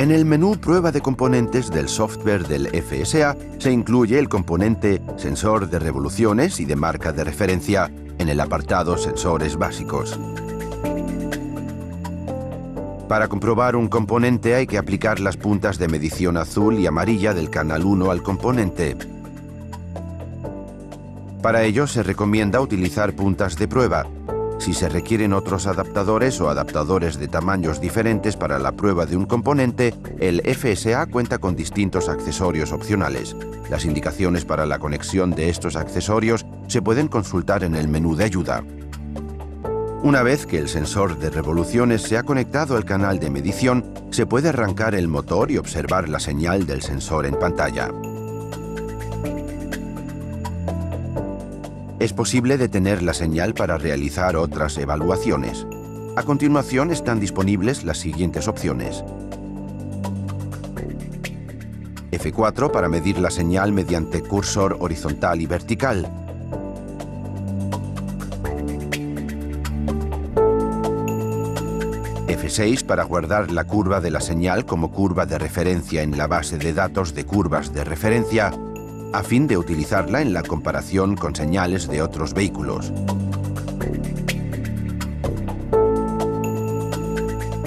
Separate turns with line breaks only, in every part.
En el menú Prueba de componentes del software del FSA se incluye el componente Sensor de revoluciones y de marca de referencia en el apartado Sensores básicos. Para comprobar un componente hay que aplicar las puntas de medición azul y amarilla del canal 1 al componente. Para ello se recomienda utilizar puntas de prueba, si se requieren otros adaptadores o adaptadores de tamaños diferentes para la prueba de un componente, el FSA cuenta con distintos accesorios opcionales. Las indicaciones para la conexión de estos accesorios se pueden consultar en el menú de ayuda. Una vez que el sensor de revoluciones se ha conectado al canal de medición, se puede arrancar el motor y observar la señal del sensor en pantalla. Es posible detener la señal para realizar otras evaluaciones. A continuación están disponibles las siguientes opciones. F4 para medir la señal mediante cursor horizontal y vertical. F6 para guardar la curva de la señal como curva de referencia en la base de datos de curvas de referencia a fin de utilizarla en la comparación con señales de otros vehículos.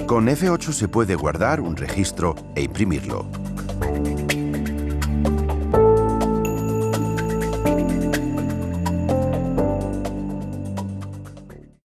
Con F8 se puede guardar un registro e imprimirlo.